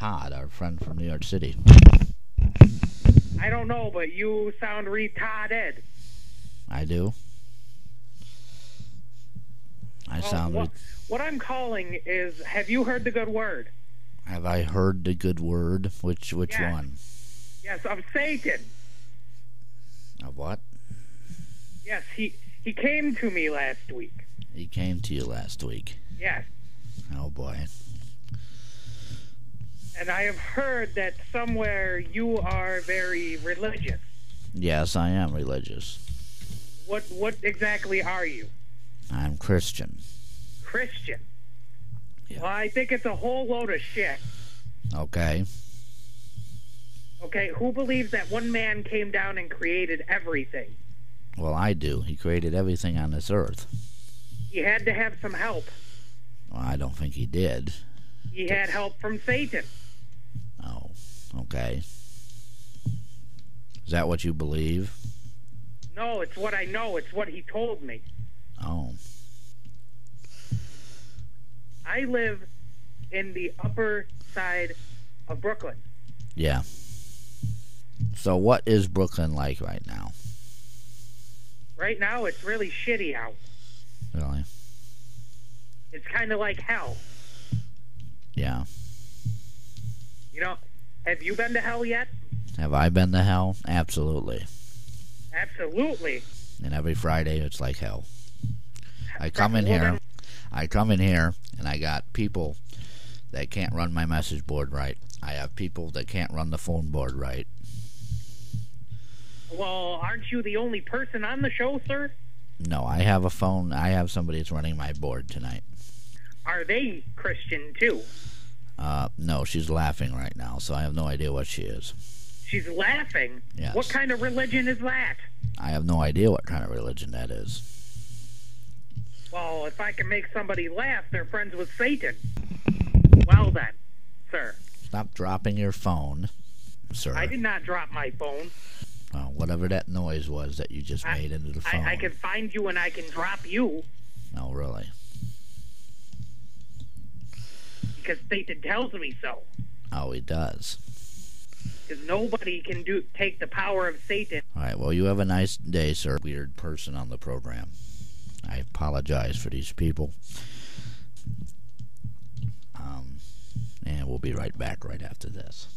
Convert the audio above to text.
Todd, our friend from New York City. I don't know, but you sound retarded. I do. I Well, sound. what, what I'm calling is, have you heard the good word? have I heard the good word? Which which Yes. one? Yes, of Satan. Of what? Yes, he he came to me last week. He came to you last week. Yes, Oh boy. And I have heard that somewhere you are very religious. Yes, I am religious. What what exactly are you? I'm Christian. Christian. Yeah. Well, I think it's a whole load of shit. Okay. Okay, who believes that one man came down and created everything? Well, I do. He created everything on this earth. He had to have some help. Well, I don't think he did. He had help from Satan. Okay. Is that what you believe? No, it's what I know. It's what he told me. Oh, I live in the upper side of Brooklyn. yeah. So, what is Brooklyn like right now? Right now, it's really shitty out. Really? It's kind of like hell. Yeah. You know, have you been to hell yet? Have I been to hell? Absolutely. Absolutely. And every Friday, it's like hell. I come in here. I come in here, and I got people that can't run my message board right. I have people that can't run the phone board right. Well, aren't you the only person on the show, sir? No, I have a phone. I have somebody that's running my board tonight. Are they Christian too? Uh, no, she's laughing right now, so I have no idea what she is. She's laughing. Yes. What kind of religion is that? I have no idea what kind of religion that is. Well, if I can make somebody laugh, they're friends with Satan. Well then, sir, Stop dropping your phone, sir. I did not drop my phone. Well, whatever that noise was that you just I- made into the phone. I, I can find you and I can drop you No, really. Because Satan tells me so. Oh, he does. Because nobody can do take the power of Satan. All right. Well, you have a nice day, sir. Weird person on the program. I apologize for these people. Um, and we'll be right back right after this.